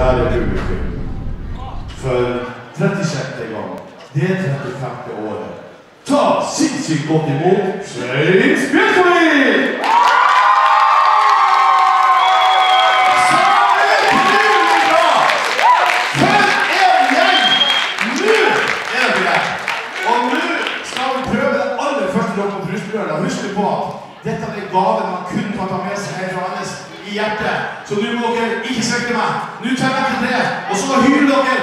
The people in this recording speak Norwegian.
kjære publikum. For 36. gang, det 35. året, ta sinnssykt godt imot Svein Spjelkavik! Husk på at dette er en gave man kun kan ta med seg fra hennes i hjertet. Så nå må dere ikke svikte meg. Nå tar jeg til det, og så hyler dere